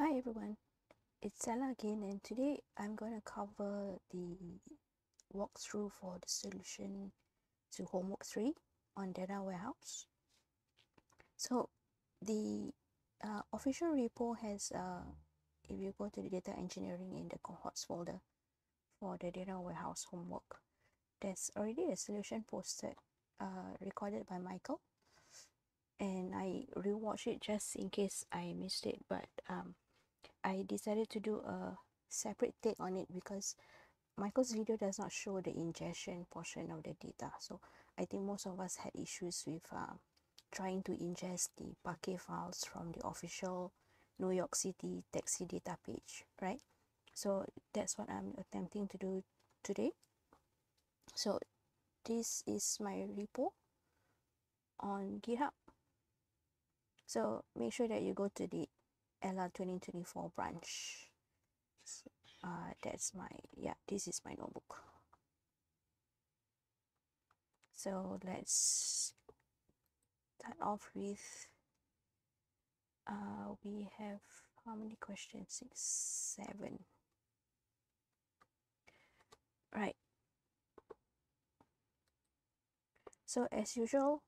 Hi everyone, it's Ella again and today I'm going to cover the walkthrough for the solution to homework 3 on data warehouse. So the uh, official repo has, uh, if you go to the data engineering in the cohorts folder for the data warehouse homework, there's already a solution posted uh, recorded by Michael and I rewatched it just in case I missed it but um, I decided to do a separate take on it because Michael's video does not show the ingestion portion of the data. So I think most of us had issues with uh, trying to ingest the Parquet files from the official New York City taxi data page right? So that's what I'm attempting to do today. So this is my repo on GitHub. So make sure that you go to the Ella 2024 branch. Uh, that's my, yeah, this is my notebook. So let's start off with, uh, we have how many questions? Six, seven. Right. So as usual,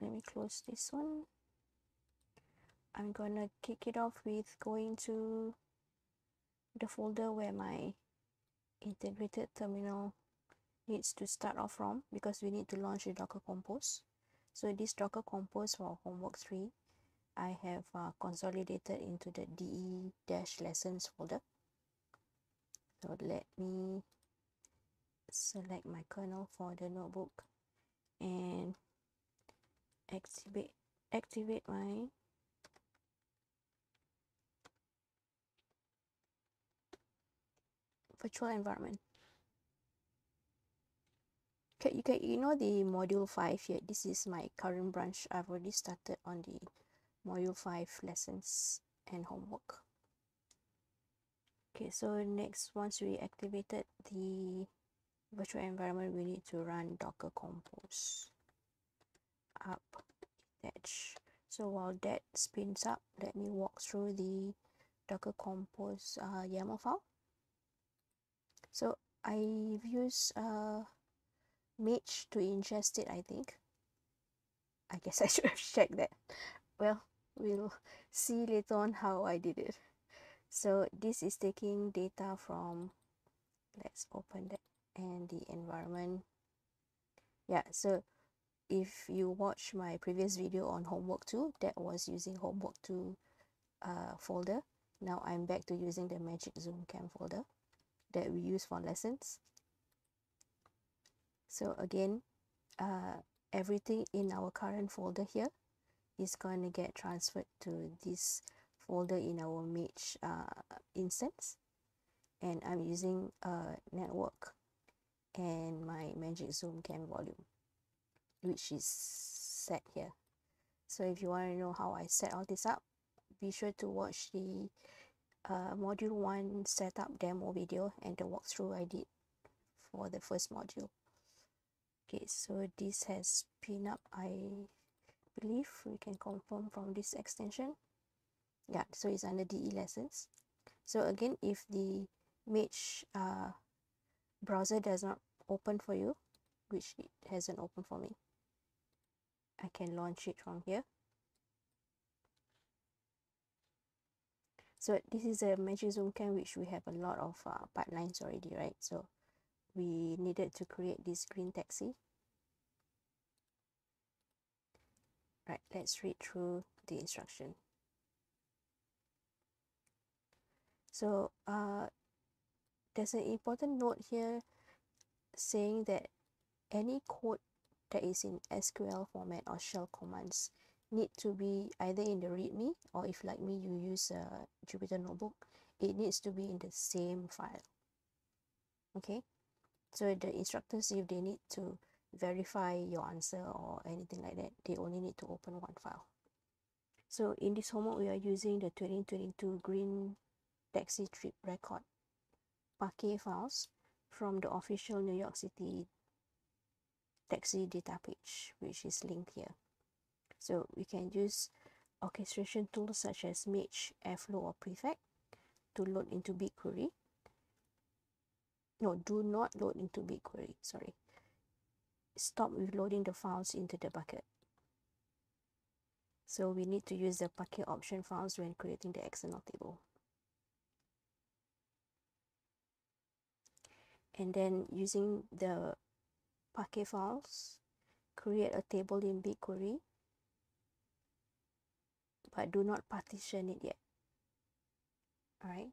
let me close this one. I'm gonna kick it off with going to the folder where my integrated terminal needs to start off from because we need to launch the Docker Compose. So this Docker Compose for homework 3, I have uh, consolidated into the DE-lessons folder. So let me select my kernel for the notebook and activate activate my virtual environment. Okay, you can you know the module 5 here. This is my current branch. I've already started on the module 5 lessons and homework. Okay, so next once we activated the virtual environment, we need to run docker compose up. So while that spins up, let me walk through the docker compose uh, YAML file. So I've used uh, Mage to ingest it, I think. I guess I should have checked that. Well, we'll see later on how I did it. So this is taking data from, let's open that, and the environment. Yeah, so if you watch my previous video on homework 2, that was using homework 2 uh, folder. Now I'm back to using the Magic Zoom Cam folder that we use for lessons. So again, uh, everything in our current folder here is going to get transferred to this folder in our Mage uh, instance. And I'm using a network and my Magic Zoom Cam volume, which is set here. So if you want to know how I set all this up, be sure to watch the uh, module 1 setup demo video and the walkthrough I did for the first module. Okay, so this has pin up, I believe we can confirm from this extension. Yeah, so it's under DE lessons. So again, if the Mage uh, browser does not open for you, which it hasn't opened for me, I can launch it from here. So this is a Magic Zoom Cam which we have a lot of uh, pipelines already, right? So we needed to create this green taxi. Right, let's read through the instruction. So uh, there's an important note here saying that any code that is in SQL format or shell commands need to be either in the readme or if like me you use a Jupyter notebook it needs to be in the same file. Okay? So the instructors if they need to verify your answer or anything like that they only need to open one file. So in this homework we are using the 2022 green taxi trip record Parquet files from the official New York City taxi data page which is linked here so we can use orchestration tools such as Mage, Airflow, or Prefect to load into BigQuery. No, do not load into BigQuery, sorry. Stop with loading the files into the bucket. So we need to use the bucket option files when creating the external table. And then using the Parquet files, create a table in BigQuery, but do not partition it yet. Alright,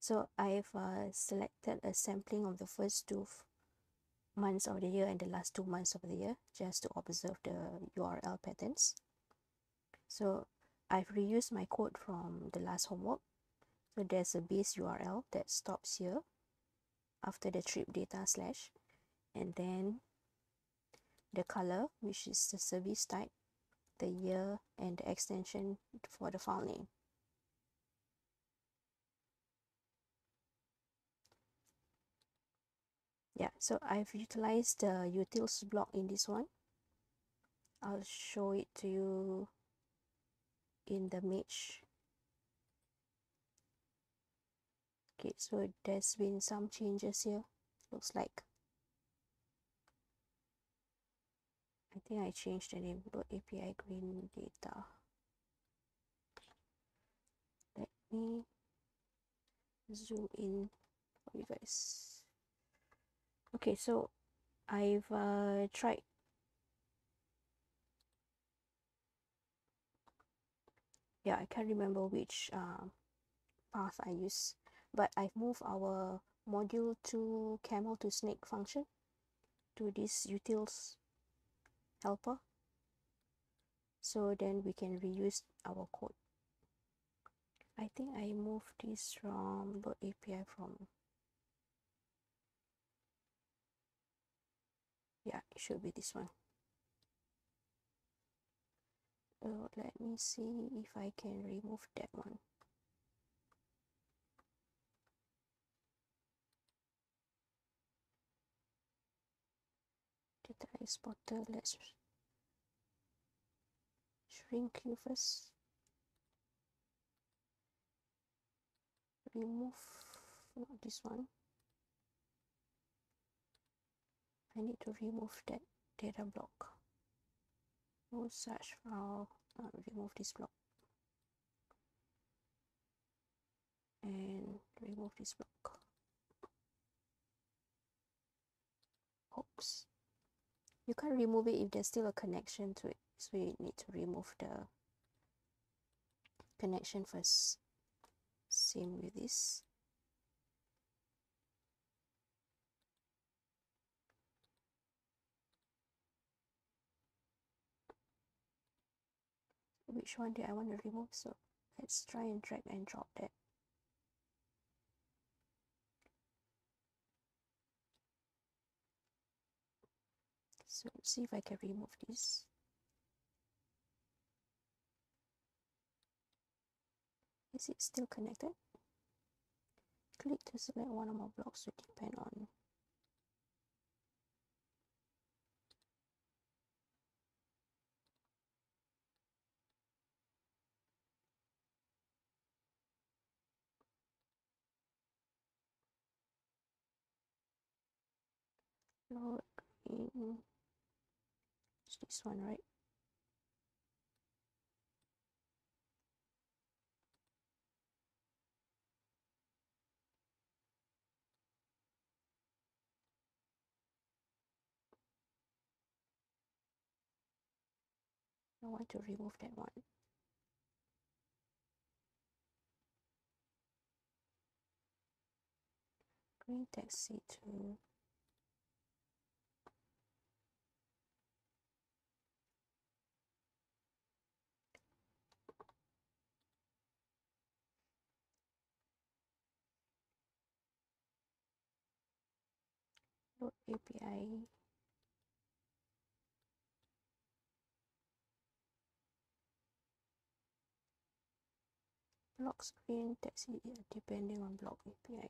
so I've uh, selected a sampling of the first two months of the year and the last two months of the year just to observe the URL patterns. So I've reused my code from the last homework. So there's a base URL that stops here after the trip data slash and then the color which is the service type the year and the extension for the file name. Yeah so I've utilized the utils block in this one. I'll show it to you in the mage okay so there's been some changes here looks like think I changed the name to API green data. Let me zoom in for you guys. Okay so I've uh, tried yeah I can't remember which uh, path I use but I've moved our module to camel to snake function to this utils helper. So then we can reuse our code. I think I moved this from the API from yeah it should be this one. Uh, let me see if I can remove that one exporter let's shrink you first. Remove not this one. I need to remove that data block. No such file. Uh, remove this block. And remove this block. Oops you can't remove it if there's still a connection to it so you need to remove the connection first same with this. Which one do I want to remove? So let's try and drag and drop that so see if I can remove this. Is it still connected? Click to select one or more blocks to depend on. Load in this one right? I want to remove that one. Green taxi to API block screen taxi depending on block API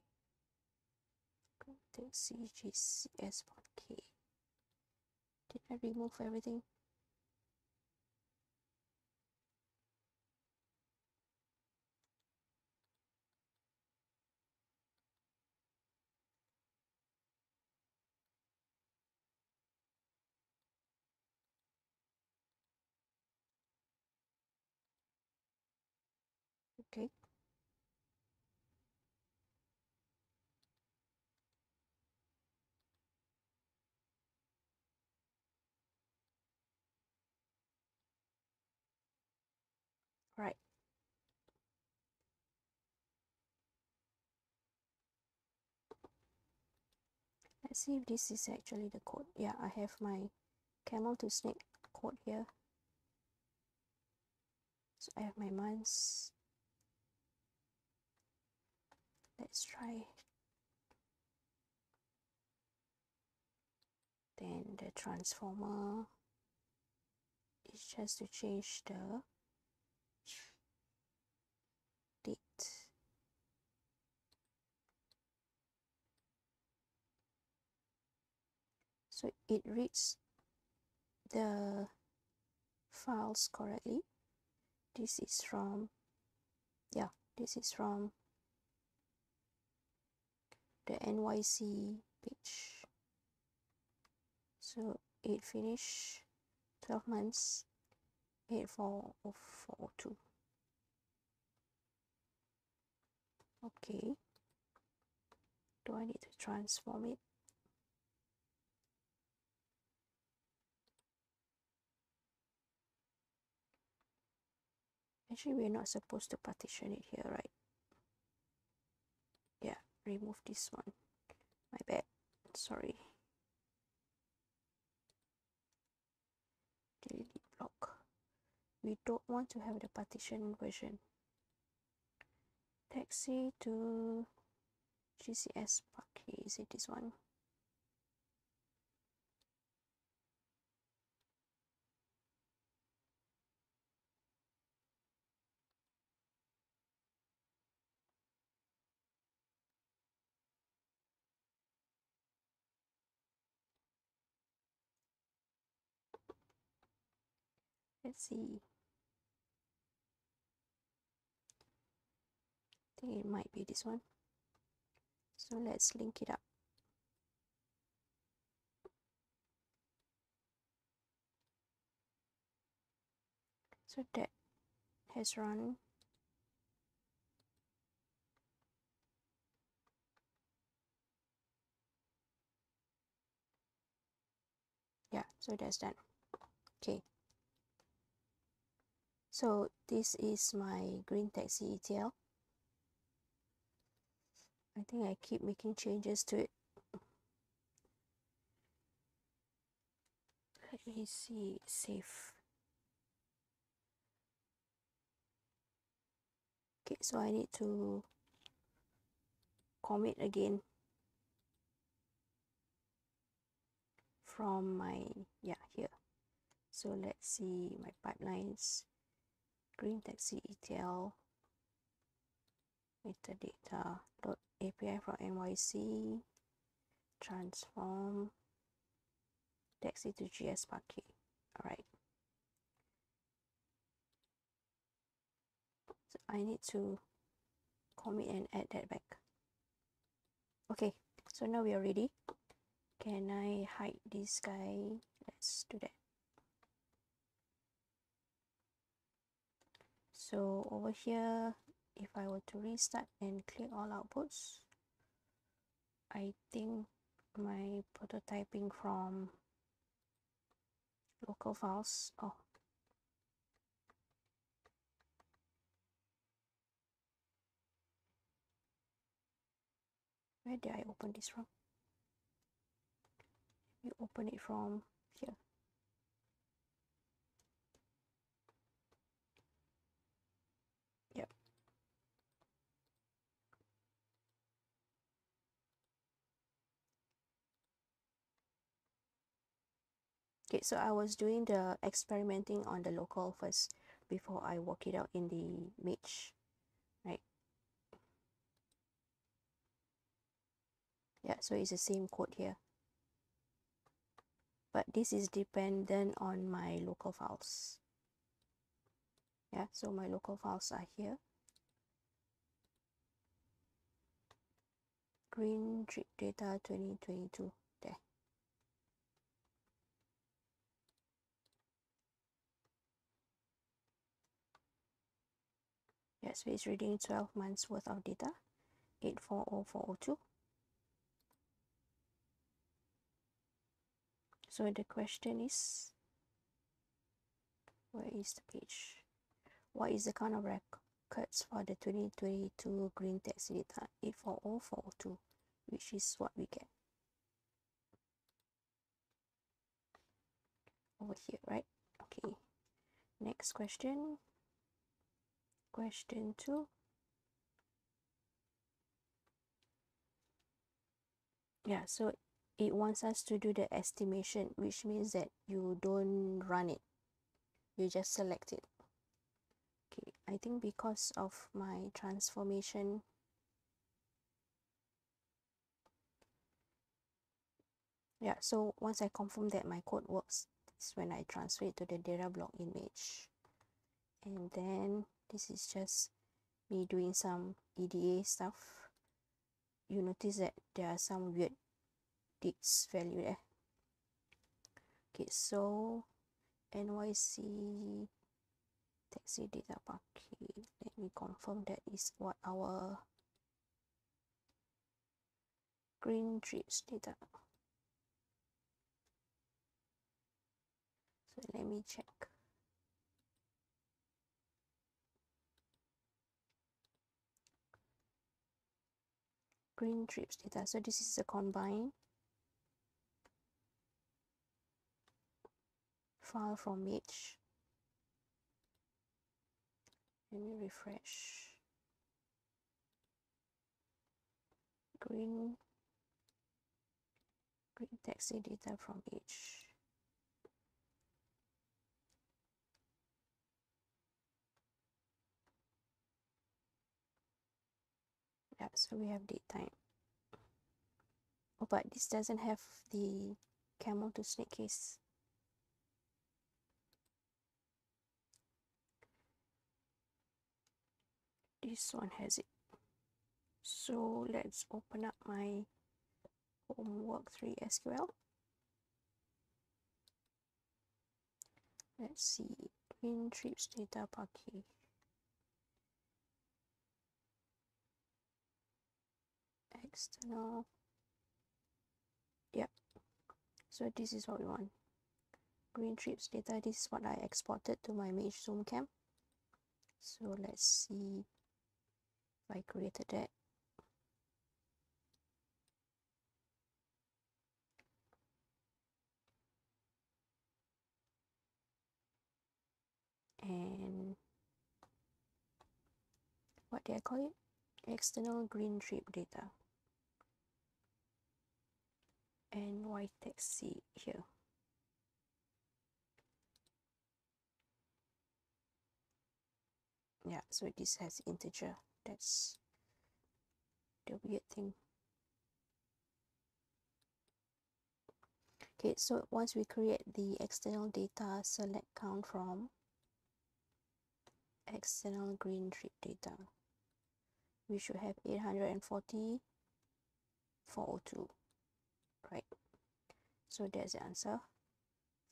taxi GCS port K. Did I remove everything okay right. Let's see if this is actually the code. Yeah I have my camel to snake code here. So I have my months let's try. Then the transformer is just to change the date so it reads the files correctly. This is from yeah this is from the NYC page. So it finished 12 months 84402 okay. Do I need to transform it actually we're not supposed to partition it here right? Yeah remove this one. My bad. Sorry. Delete block. We don't want to have the partition version. Taxi to GCS Park is it this one let's see. I think it might be this one. So let's link it up. So that has run. Yeah so that's done. Okay so this is my green taxi ETL I think I keep making changes to it. Let me see save. Okay so I need to commit again from my yeah here. So let's see my pipelines green taxi ETL metadata API from NYC transform taxi to GS Parquet alright. So I need to commit and add that back. Okay. So now we are ready. Can I hide this guy? Let's do that so over here if I were to restart and clear all outputs I think my prototyping from local files oh. Where did I open this from? You open it from here yep okay so I was doing the experimenting on the local first before I work it out in the Mage right? Yeah so it's the same code here. But this is dependent on my local files. Yeah so my local files are here. Green drip data 2022 Yes, so it's reading 12 months worth of data, 840402. So the question is, where is the page? What is the count of records for the 2022 green taxi data 840402, which is what we get. Over here, right? Okay. Next question. Question 2. Yeah, so it wants us to do the estimation, which means that you don't run it. You just select it. Okay, I think because of my transformation yeah so once I confirm that my code works is when I transfer it to the data block image and then this is just me doing some EDA stuff. You notice that there are some weird digits value there. Okay so NYC taxi data parquet let me confirm that is what our green trips data so let me check green trips data so this is a combine. File from each. Let me refresh. Green. Green taxi data from each. Yeah so we have date time oh but this doesn't have the camel to snake case. This one has it. So let's open up my homework 3 SQL let's see green trips data parquet external so this is what we want. Green trips data this is what I exported to my Mage Zoom cam so let's see if I created that. And what do I call it? External green trip data and white taxi here. Yeah so this has integer. That's the weird thing. Okay so once we create the external data select count from external green trip data. We should have 840 402 right so that's the answer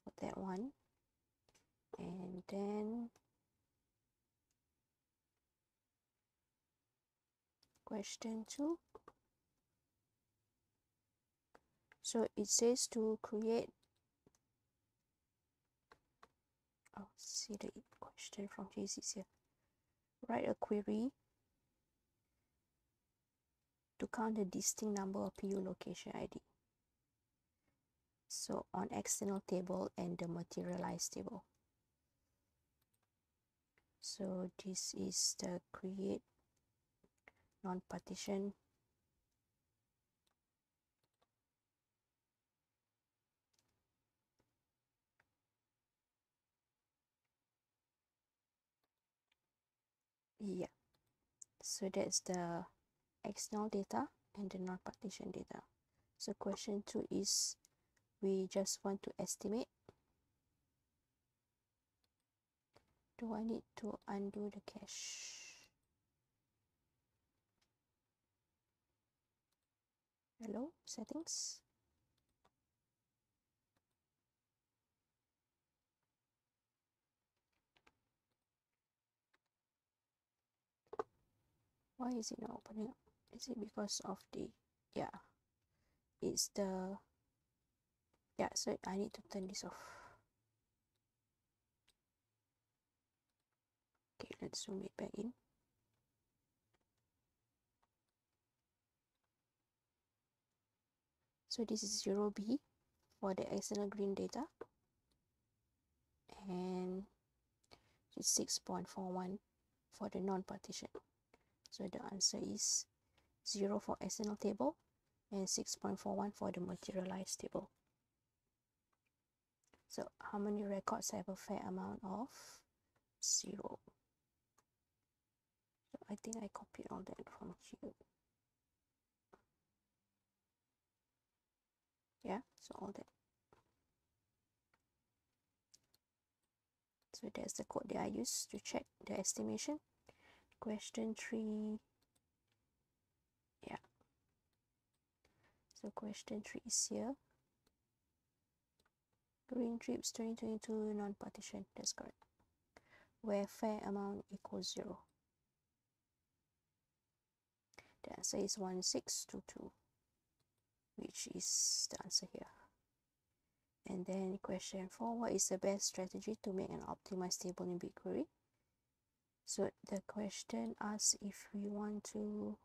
for that one. And then question two. So it says to create oh see the question from JC's here. Write a query to count the distinct number of PU location ID so on external table and the materialized table. So this is the create non-partition. Yeah. So that's the external data and the non-partition data. So question two is we just want to estimate. Do I need to undo the cache? Hello settings? Why is it not opening up? Is it because of the yeah it's the yeah so I need to turn this off. Okay let's zoom it back in. So this is 0b for the external green data. And it's 6.41 for the non-partition. So the answer is 0 for external table and 6.41 for the materialized table. So how many records have a fare amount of 0? So I think I copied all that from here. Yeah, so all that. So that's the code that I use to check the estimation question 3 yeah so question 3 is here green trips 2022 non-partition that's correct where fare amount equals 0 the answer is 1622 which is the answer here. And then question 4 what is the best strategy to make an optimized table in BigQuery? So the question asks if we want to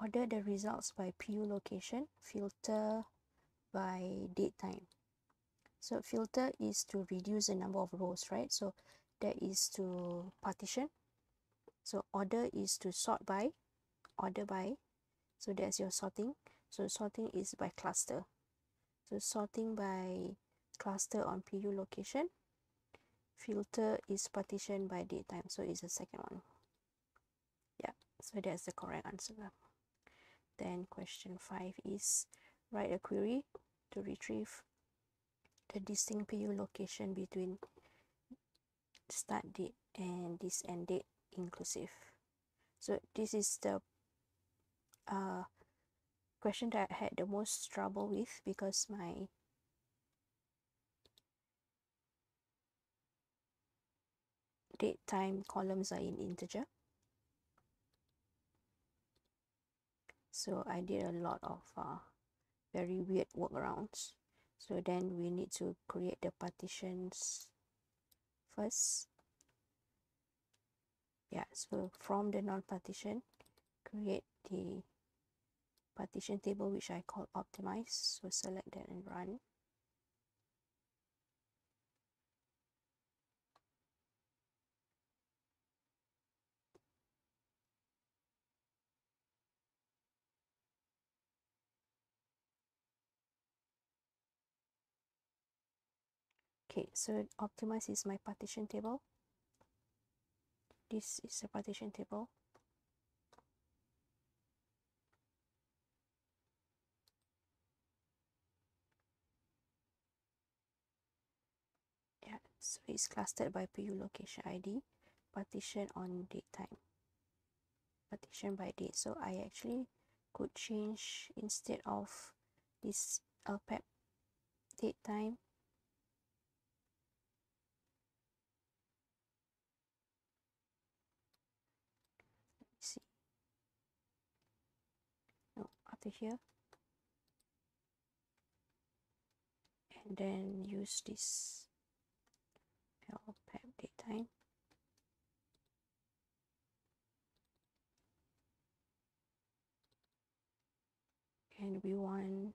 order the results by PU location, filter by date time. So filter is to reduce the number of rows, right? So that is to partition. So order is to sort by, order by. So that's your sorting. So sorting is by cluster. So sorting by cluster on PU location filter is partitioned by date time so it's the second one yeah so that's the correct answer then question 5 is write a query to retrieve the distinct PU location between start date and this end date inclusive. So this is the uh, question that I had the most trouble with because my date time columns are in integer so I did a lot of uh, very weird workarounds. So then we need to create the partitions first. Yeah so from the non-partition create the partition table which I call optimize. So select that and run okay so optimize is my partition table. This is a partition table. Yeah so it's clustered by PU location ID partition on date time. Partition by date. So I actually could change instead of this LPEP date time after here and then use this LPEP datetime and we want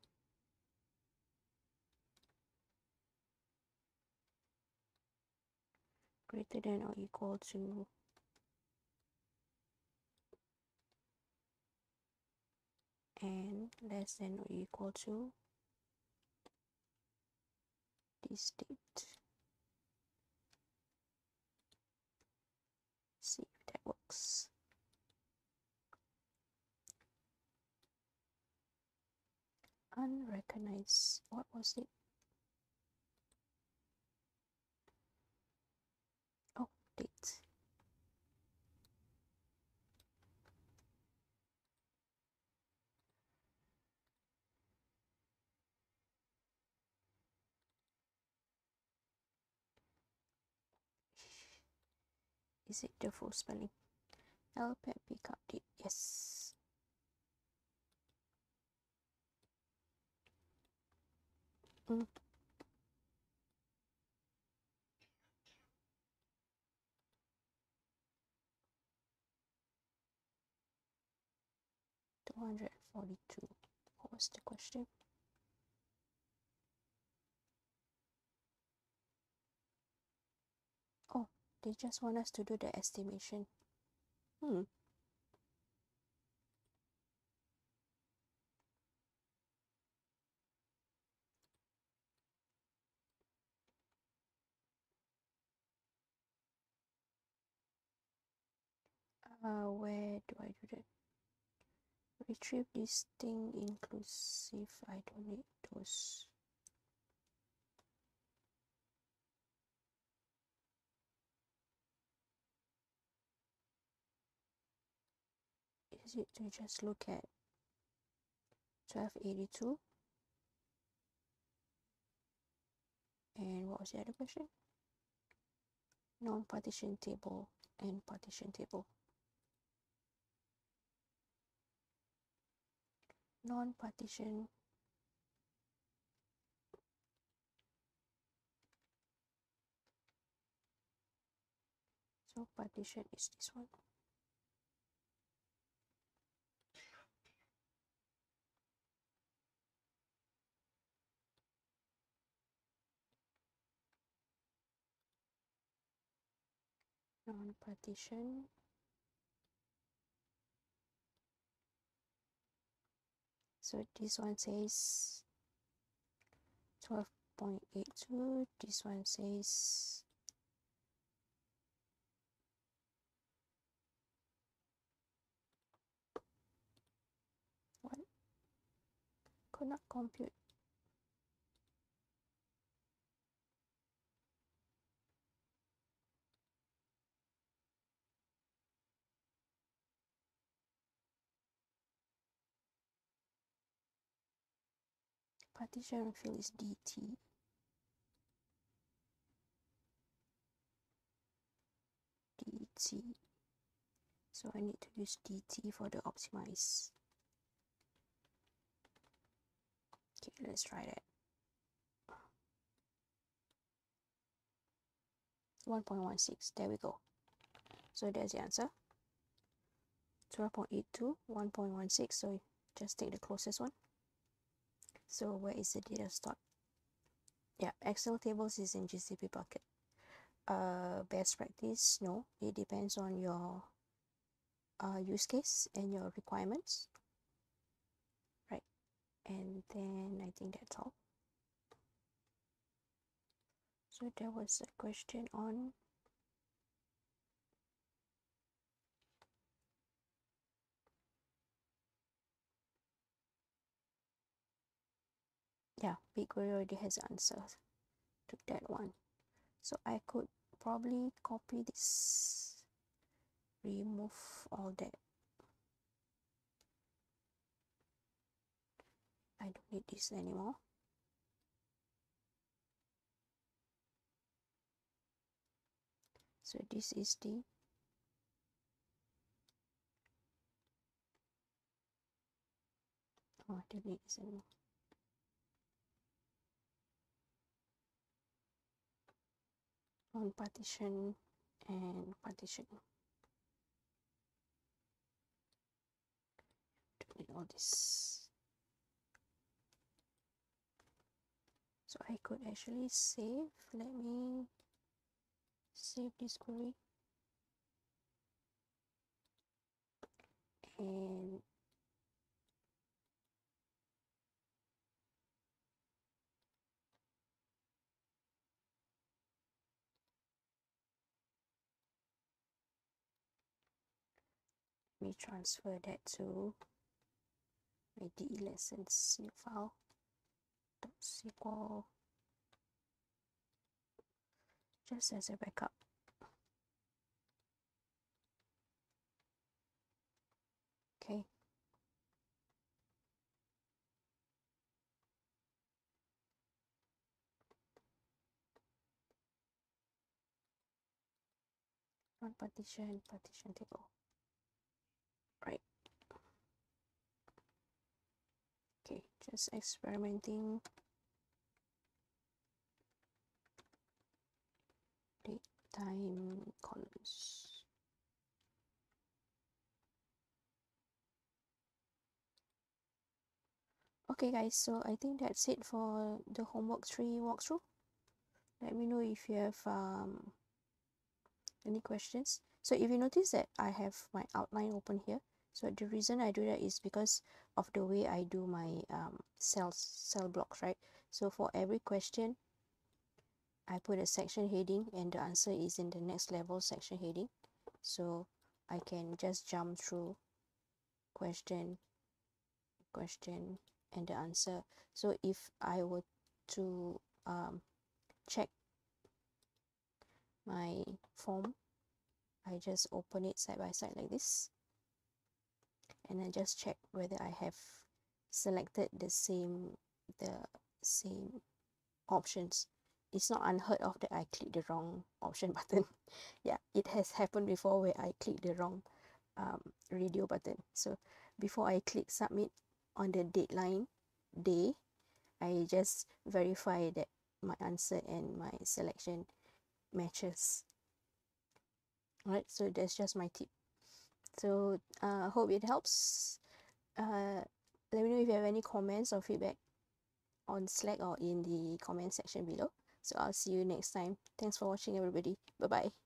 greater than or equal to and less than or equal to this date. See if that works. Unrecognized. What was it? Oh, date. Is it the full spelling? LPEP pickup date. Yes. Mm. Two hundred forty-two. What was the question? Oh, they just want us to do the estimation. Hmm. Uh, where do I do that? Retrieve this thing inclusive. I don't need those. It to just look at 1282? And what was the other question? Non-partition table and partition table. non-partition so partition is this one non-partition so this one says 12.82 this one says could not compute partition field is dt dt so I need to use dt for the optimize. Okay let's try that. 1.16 there we go. So there's the answer. 12.82 1.16 so just take the closest one so where is the data stored? Yeah, Excel tables is in GCP bucket. Uh, best practice, no, it depends on your uh, use case and your requirements. Right, and then I think that's all. So there was a question on yeah BigQuery already has answers to that one. So I could probably copy this remove all that. I don't need this anymore. So this is the oh I don't need this anymore on partition and partition doing all this. So I could actually save. Let me save this query. And me transfer that to my DE lessons new file SQL just as a backup. Okay. not partition partition table right. Okay just experimenting. Date time columns okay guys so i think that's it for the homework 3 walkthrough. Let me know if you have um, any questions. So if you notice that i have my outline open here so the reason i do that is because of the way i do my um, cells cell blocks right? So for every question i put a section heading and the answer is in the next level section heading. So i can just jump through question question and the answer. So if I were to um, check my form I just open it side by side like this and I just check whether I have selected the same the same options. It's not unheard of that I click the wrong option button. Yeah it has happened before where I click the wrong um, radio button. So before I click submit on the deadline day I just verify that my answer and my selection matches. Alright so that's just my tip so I uh, hope it helps. Uh, let me know if you have any comments or feedback on slack or in the comment section below. So i'll see you next time. Thanks for watching everybody. Bye bye